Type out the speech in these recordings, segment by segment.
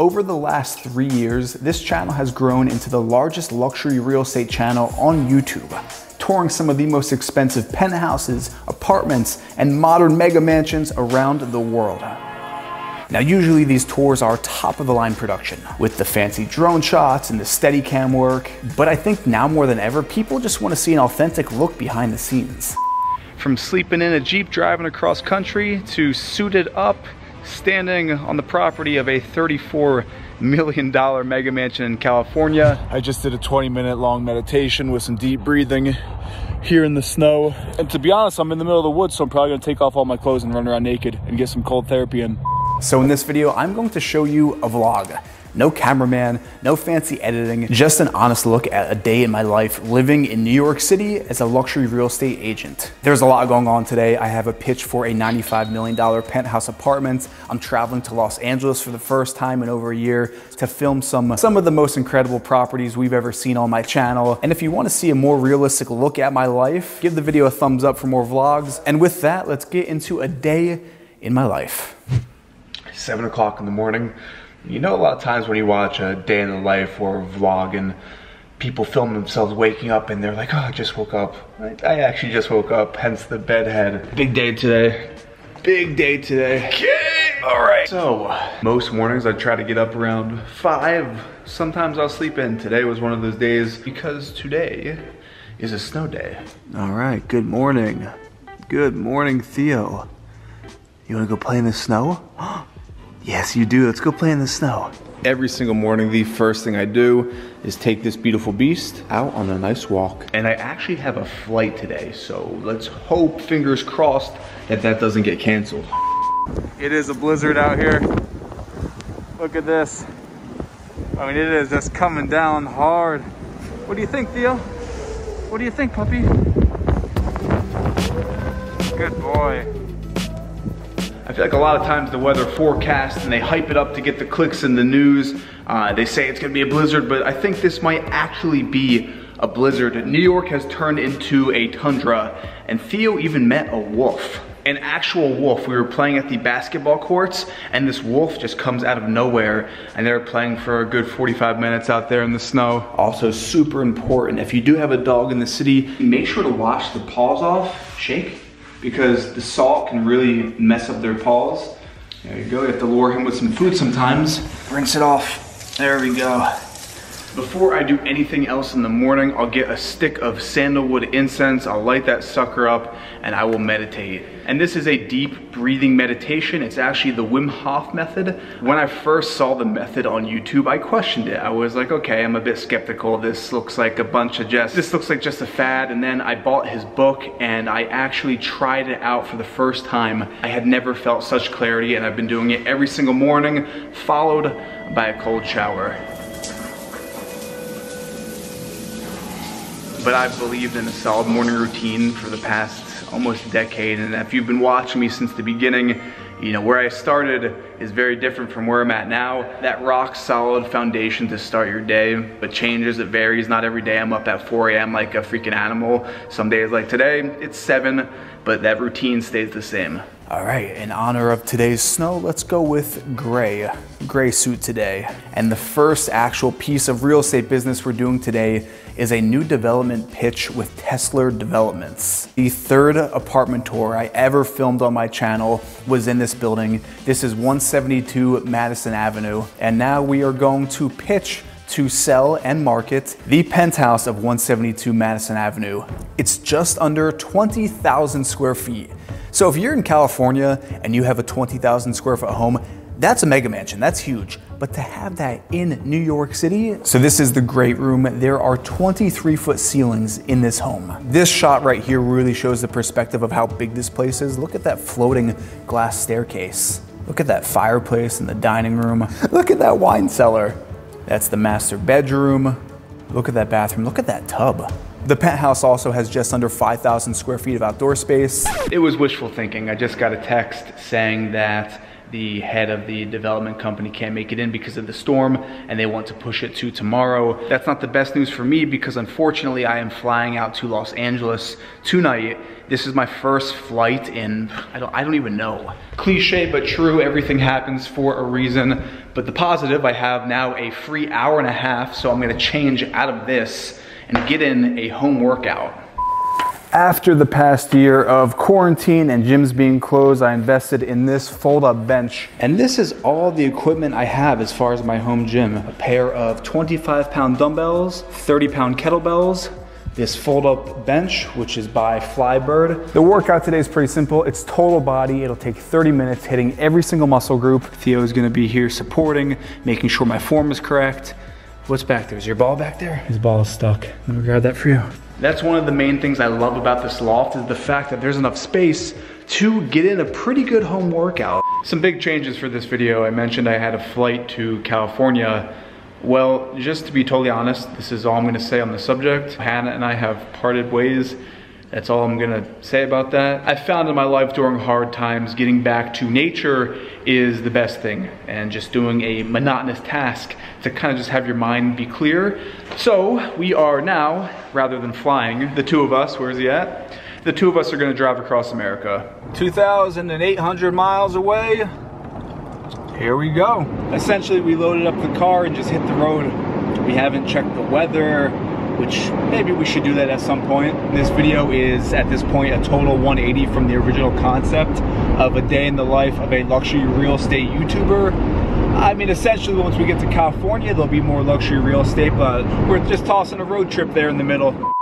Over the last three years, this channel has grown into the largest luxury real estate channel on YouTube, touring some of the most expensive penthouses, apartments, and modern mega mansions around the world. Now, usually these tours are top of the line production with the fancy drone shots and the steady cam work, but I think now more than ever, people just want to see an authentic look behind the scenes. From sleeping in a Jeep driving across country to suited up standing on the property of a $34 million mega mansion in California. I just did a 20 minute long meditation with some deep breathing here in the snow. And to be honest, I'm in the middle of the woods, so I'm probably gonna take off all my clothes and run around naked and get some cold therapy in. So in this video, I'm going to show you a vlog no cameraman, no fancy editing, just an honest look at a day in my life living in New York City as a luxury real estate agent. There's a lot going on today. I have a pitch for a $95 million penthouse apartment. I'm traveling to Los Angeles for the first time in over a year to film some, some of the most incredible properties we've ever seen on my channel. And if you wanna see a more realistic look at my life, give the video a thumbs up for more vlogs. And with that, let's get into a day in my life. Seven o'clock in the morning. You know, a lot of times when you watch a day in the life or a vlog and people film themselves waking up and they're like, oh, I just woke up. I, I actually just woke up, hence the bedhead. Big day today. Big day today. Okay, all right. So, most mornings I try to get up around five. Sometimes I'll sleep in. Today was one of those days because today is a snow day. All right, good morning. Good morning, Theo. You wanna go play in the snow? Yes, you do. Let's go play in the snow. Every single morning, the first thing I do is take this beautiful beast out on a nice walk. And I actually have a flight today, so let's hope, fingers crossed, that that doesn't get canceled. It is a blizzard out here. Look at this. I mean, it is just coming down hard. What do you think, Theo? What do you think, puppy? Good boy. I feel like a lot of times the weather forecast and they hype it up to get the clicks in the news. Uh, they say it's gonna be a blizzard, but I think this might actually be a blizzard. New York has turned into a tundra and Theo even met a wolf an actual wolf. We were playing at the basketball courts and this wolf just comes out of nowhere and they were playing for a good 45 minutes out there in the snow. Also super important, if you do have a dog in the city, make sure to wash the paws off, shake, because the salt can really mess up their paws. There you go, you have to lure him with some food sometimes. Rinse it off. There we go. Before I do anything else in the morning, I'll get a stick of sandalwood incense, I'll light that sucker up, and I will meditate. And this is a deep breathing meditation. It's actually the Wim Hof method. When I first saw the method on YouTube, I questioned it. I was like, okay, I'm a bit skeptical. This looks like a bunch of just, this looks like just a fad. And then I bought his book and I actually tried it out for the first time. I had never felt such clarity and I've been doing it every single morning, followed by a cold shower. But I've believed in a solid morning routine for the past almost decade. And if you've been watching me since the beginning, you know, where I started is very different from where I'm at now. That rock solid foundation to start your day, but changes, it varies. Not every day I'm up at 4 a.m. like a freaking animal. Some days like today, it's 7, but that routine stays the same. All right, in honor of today's snow, let's go with gray, gray suit today. And the first actual piece of real estate business we're doing today is a new development pitch with Tessler Developments. The third apartment tour I ever filmed on my channel was in this building. This is 172 Madison Avenue, and now we are going to pitch to sell and market the penthouse of 172 Madison Avenue. It's just under 20,000 square feet. So if you're in California and you have a 20,000 square foot home, that's a mega mansion, that's huge. But to have that in New York City, so this is the great room. There are 23 foot ceilings in this home. This shot right here really shows the perspective of how big this place is. Look at that floating glass staircase. Look at that fireplace in the dining room. Look at that wine cellar. That's the master bedroom. Look at that bathroom. Look at that tub. The penthouse also has just under 5,000 square feet of outdoor space. It was wishful thinking. I just got a text saying that the head of the development company can't make it in because of the storm and they want to push it to tomorrow. That's not the best news for me because unfortunately I am flying out to Los Angeles tonight. This is my first flight in, I don't, I don't even know. Cliche but true, everything happens for a reason. But the positive, I have now a free hour and a half, so I'm gonna change out of this and get in a home workout. After the past year of quarantine and gyms being closed, I invested in this fold-up bench. And this is all the equipment I have as far as my home gym. A pair of 25 pound dumbbells, 30 pound kettlebells, this fold-up bench, which is by Flybird. The workout today is pretty simple. It's total body. It'll take 30 minutes hitting every single muscle group. Theo is gonna be here supporting, making sure my form is correct. What's back there? Is your ball back there? His ball is stuck. Let me grab that for you. That's one of the main things I love about this loft is the fact that there's enough space to get in a pretty good home workout. Some big changes for this video. I mentioned I had a flight to California. Well, just to be totally honest, this is all I'm gonna say on the subject. Hannah and I have parted ways that's all I'm gonna say about that. I found in my life during hard times, getting back to nature is the best thing. And just doing a monotonous task to kind of just have your mind be clear. So we are now, rather than flying, the two of us, where's he at? The two of us are gonna drive across America. 2,800 miles away. Here we go. Essentially, we loaded up the car and just hit the road. We haven't checked the weather, which maybe we should do that at some point. This video is at this point a total 180 from the original concept of a day in the life of a luxury real estate YouTuber. I mean, essentially, once we get to California, there'll be more luxury real estate, but we're just tossing a road trip there in the middle.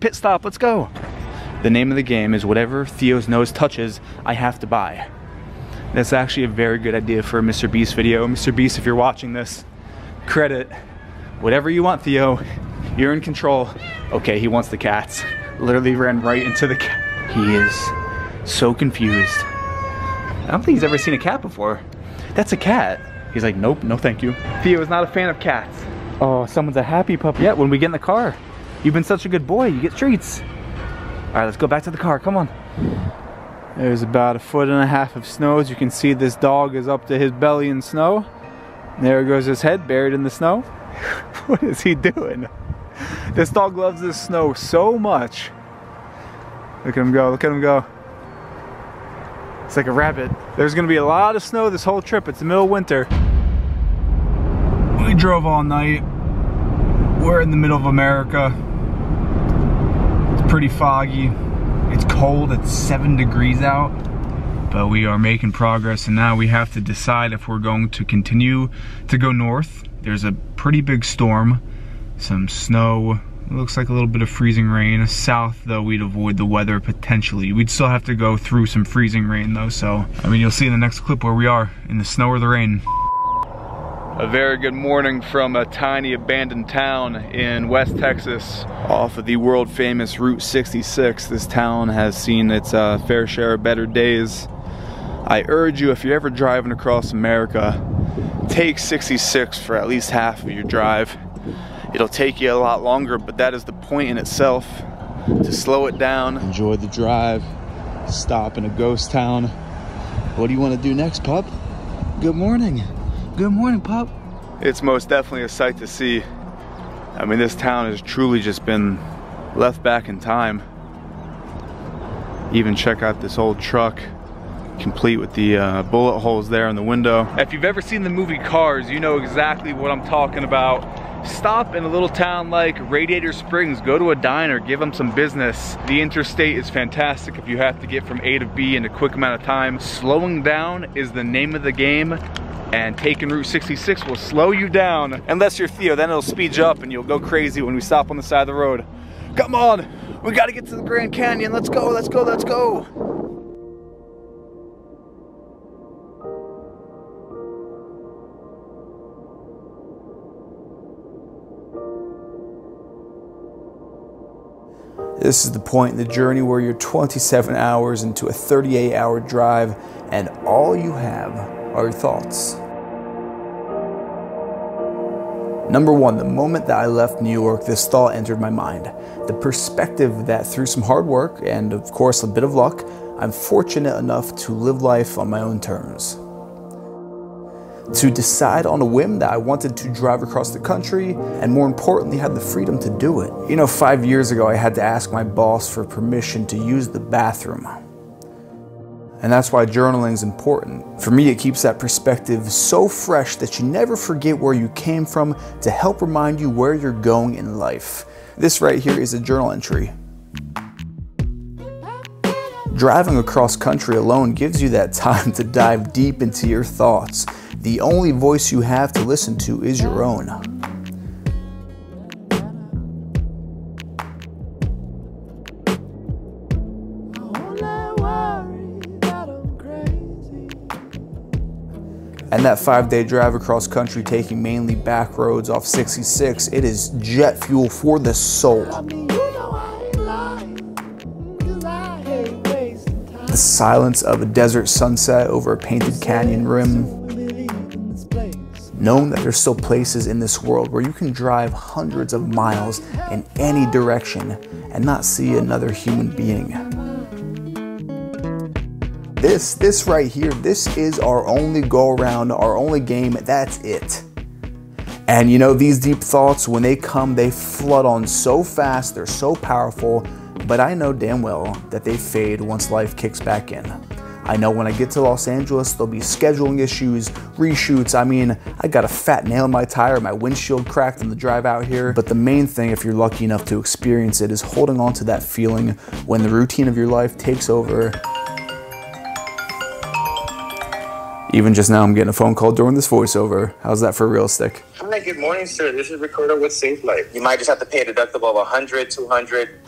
Pit stop, let's go. The name of the game is whatever Theo's nose touches, I have to buy. That's actually a very good idea for a Mr. Beast video. Mr. Beast, if you're watching this, credit, whatever you want, Theo, you're in control. Okay, he wants the cats. Literally ran right into the cat. He is so confused. I don't think he's ever seen a cat before. That's a cat. He's like, nope, no thank you. Theo is not a fan of cats. Oh, someone's a happy puppy. Yeah, when we get in the car. You've been such a good boy, you get treats. All right, let's go back to the car, come on. There's about a foot and a half of snow. As you can see, this dog is up to his belly in snow. There goes his head buried in the snow. what is he doing? This dog loves this snow so much. Look at him go, look at him go. It's like a rabbit. There's gonna be a lot of snow this whole trip. It's the middle of winter. We drove all night. We're in the middle of America. It's pretty foggy. It's cold, it's seven degrees out. But we are making progress and now we have to decide if we're going to continue to go north. There's a pretty big storm some snow. It looks like a little bit of freezing rain. South, though, we'd avoid the weather potentially. We'd still have to go through some freezing rain, though, so, I mean, you'll see in the next clip where we are, in the snow or the rain. A very good morning from a tiny abandoned town in West Texas off of the world famous Route 66. This town has seen its uh, fair share of better days. I urge you, if you're ever driving across America, take 66 for at least half of your drive. It'll take you a lot longer, but that is the point in itself to slow it down. Enjoy the drive, stop in a ghost town. What do you want to do next, pup? Good morning. Good morning, pup. It's most definitely a sight to see. I mean, this town has truly just been left back in time. Even check out this old truck complete with the uh, bullet holes there in the window. If you've ever seen the movie Cars, you know exactly what I'm talking about stop in a little town like Radiator Springs, go to a diner, give them some business. The interstate is fantastic if you have to get from A to B in a quick amount of time. Slowing down is the name of the game and taking Route 66 will slow you down. Unless you're Theo, then it'll speed you up and you'll go crazy when we stop on the side of the road. Come on, we gotta get to the Grand Canyon. Let's go, let's go, let's go. This is the point in the journey where you're 27 hours into a 38 hour drive and all you have are your thoughts. Number one, the moment that I left New York, this thought entered my mind. The perspective that through some hard work and, of course, a bit of luck, I'm fortunate enough to live life on my own terms. To decide on a whim that I wanted to drive across the country and more importantly had the freedom to do it. You know, five years ago I had to ask my boss for permission to use the bathroom. And that's why journaling is important. For me, it keeps that perspective so fresh that you never forget where you came from to help remind you where you're going in life. This right here is a journal entry. Driving across country alone gives you that time to dive deep into your thoughts. The only voice you have to listen to is your own. And that five day drive across country, taking mainly back roads off 66, it is jet fuel for the soul. The silence of a desert sunset over a painted canyon rim. Knowing that there's still places in this world where you can drive hundreds of miles in any direction and not see another human being. This, this right here, this is our only go around, our only game. That's it. And you know, these deep thoughts, when they come, they flood on so fast, they're so powerful, but I know damn well that they fade once life kicks back in. I know when I get to Los Angeles, there'll be scheduling issues, reshoots. I mean, I got a fat nail in my tire, my windshield cracked on the drive out here. But the main thing, if you're lucky enough to experience it, is holding on to that feeling when the routine of your life takes over Even just now, I'm getting a phone call during this voiceover. How's that for realistic? Hi, good morning, sir. This is Ricardo with Safelite. You might just have to pay a deductible of 100, 200.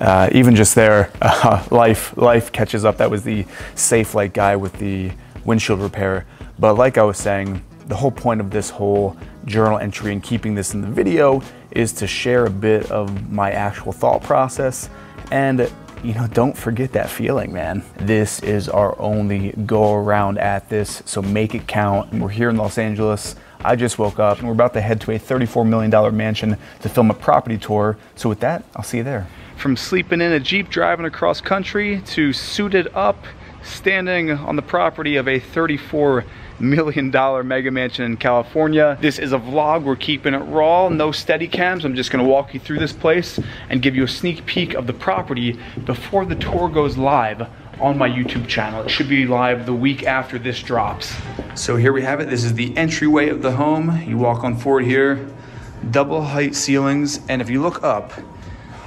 Uh, even just there, uh, life life catches up. That was the Safelite guy with the windshield repair. But like I was saying, the whole point of this whole journal entry and keeping this in the video is to share a bit of my actual thought process and you know, don't forget that feeling, man. This is our only go around at this, so make it count. We're here in Los Angeles. I just woke up and we're about to head to a $34 million mansion to film a property tour. So with that, I'll see you there. From sleeping in a Jeep driving across country to suited up, standing on the property of a 34 million dollar mega mansion in California. This is a vlog, we're keeping it raw, no steady cams. I'm just gonna walk you through this place and give you a sneak peek of the property before the tour goes live on my YouTube channel. It should be live the week after this drops. So here we have it. This is the entryway of the home. You walk on forward here, double height ceilings, and if you look up,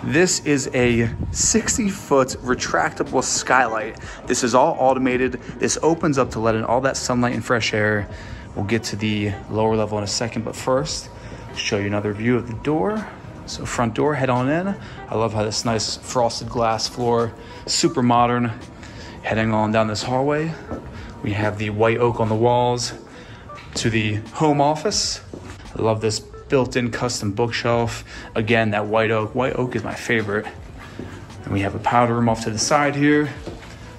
this is a 60 foot retractable skylight. This is all automated. This opens up to let in all that sunlight and fresh air. We'll get to the lower level in a second, but first, show you another view of the door. So front door, head on in. I love how this nice frosted glass floor, super modern. Heading on down this hallway, we have the white oak on the walls to the home office. I love this built-in custom bookshelf. Again, that white oak. White oak is my favorite. And we have a powder room off to the side here.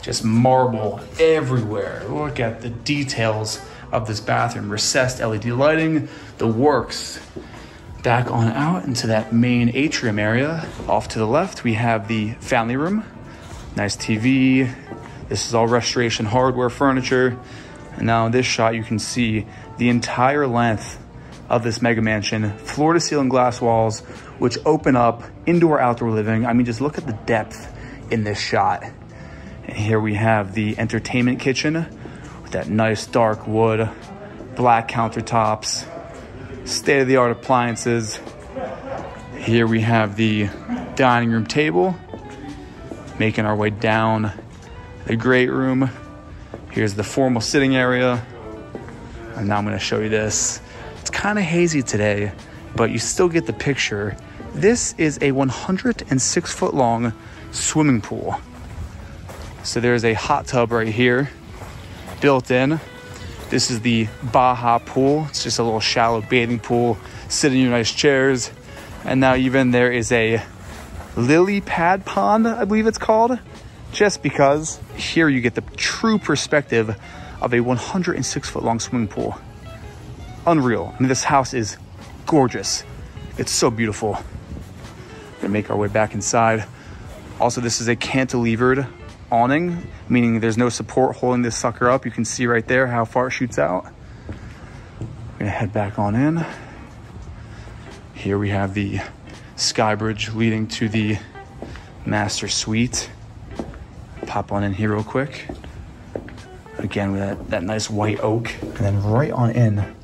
Just marble everywhere. Look at the details of this bathroom. Recessed LED lighting, the works. Back on out into that main atrium area. Off to the left, we have the family room. Nice TV. This is all restoration hardware furniture. And now in this shot, you can see the entire length of this mega mansion, floor to ceiling glass walls, which open up indoor outdoor living. I mean, just look at the depth in this shot. And here we have the entertainment kitchen with that nice dark wood, black countertops, state of the art appliances. Here we have the dining room table, making our way down the great room. Here's the formal sitting area. And now I'm gonna show you this kind of hazy today, but you still get the picture. This is a 106 foot long swimming pool. So there's a hot tub right here built in. This is the Baja pool. It's just a little shallow bathing pool, sit in your nice chairs. And now even there is a lily pad pond, I believe it's called, just because here you get the true perspective of a 106 foot long swimming pool unreal. I mean, this house is gorgeous. It's so beautiful. We're gonna make our way back inside. Also, this is a cantilevered awning, meaning there's no support holding this sucker up. You can see right there how far it shoots out. We're gonna head back on in. Here we have the sky bridge leading to the master suite. Pop on in here real quick. Again, with that, that nice white oak. And then right on in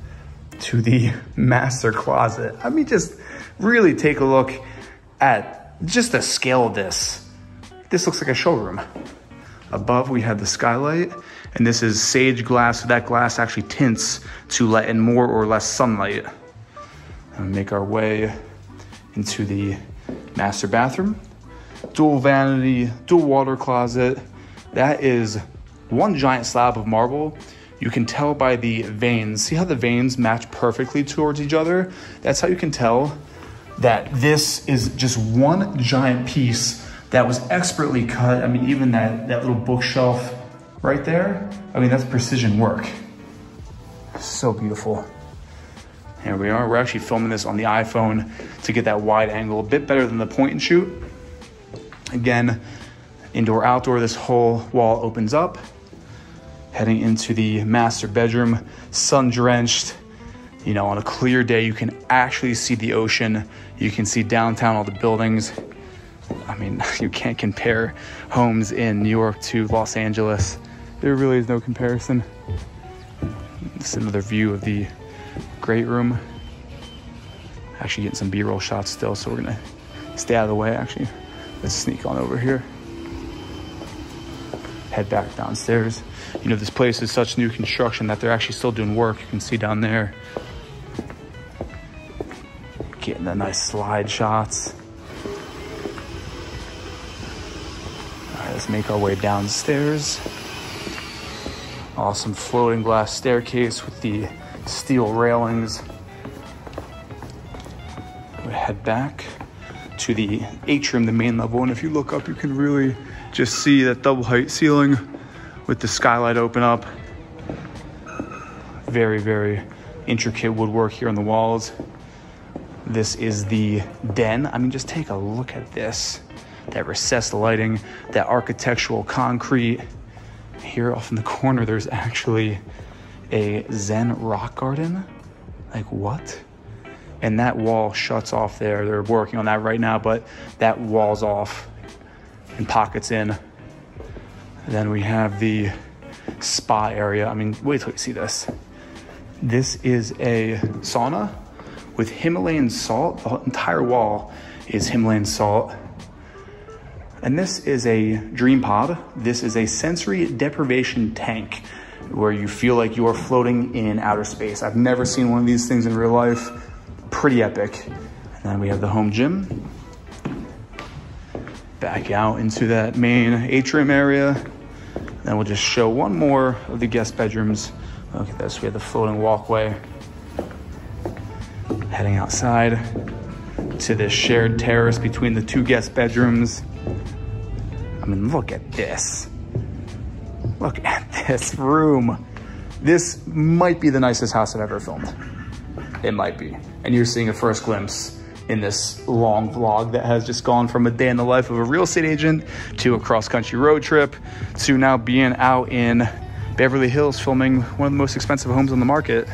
to the master closet. I mean, just really take a look at just the scale of this. This looks like a showroom. Above, we have the skylight, and this is SageGlass. So that glass actually tints to let in more or less sunlight. And make our way into the master bathroom. Dual vanity, dual water closet. That is one giant slab of marble. You can tell by the veins. See how the veins match perfectly towards each other? That's how you can tell that this is just one giant piece that was expertly cut. I mean, even that, that little bookshelf right there, I mean, that's precision work. So beautiful. Here we are. We're actually filming this on the iPhone to get that wide angle, a bit better than the point and shoot. Again, indoor, outdoor, this whole wall opens up. Heading into the master bedroom, sun drenched. You know, on a clear day, you can actually see the ocean. You can see downtown, all the buildings. I mean, you can't compare homes in New York to Los Angeles. There really is no comparison. This is another view of the great room. Actually getting some B-roll shots still, so we're gonna stay out of the way actually. Let's sneak on over here. Head back downstairs. You know, this place is such new construction that they're actually still doing work. You can see down there. Getting the nice slide shots. All right, let's make our way downstairs. Awesome floating glass staircase with the steel railings. We head back to the atrium, the main level, and if you look up, you can really just see that double height ceiling with the skylight open up. Very, very intricate woodwork here on the walls. This is the den. I mean, just take a look at this. That recessed lighting, that architectural concrete. Here off in the corner, there's actually a Zen rock garden. Like what? And that wall shuts off there. They're working on that right now, but that wall's off and pockets in. Then we have the spa area. I mean, wait till you see this. This is a sauna with Himalayan salt. The entire wall is Himalayan salt. And this is a dream pod. This is a sensory deprivation tank where you feel like you are floating in outer space. I've never seen one of these things in real life. Pretty epic. And then we have the home gym. Back out into that main atrium area. Then we'll just show one more of the guest bedrooms. Look at this, we have the floating walkway. Heading outside to this shared terrace between the two guest bedrooms. I mean, look at this. Look at this room. This might be the nicest house I've ever filmed. It might be. And you're seeing a first glimpse in this long vlog that has just gone from a day in the life of a real estate agent to a cross country road trip to now being out in Beverly Hills filming one of the most expensive homes on the market.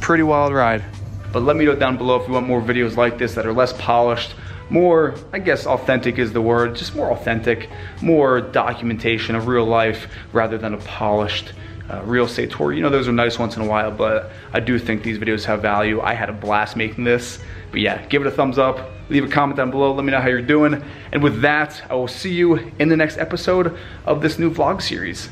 Pretty wild ride. But let me know down below if you want more videos like this that are less polished, more, I guess authentic is the word, just more authentic, more documentation of real life rather than a polished uh, real estate tour. You know, those are nice once in a while, but I do think these videos have value. I had a blast making this. But yeah, give it a thumbs up, leave a comment down below, let me know how you're doing. And with that, I will see you in the next episode of this new vlog series.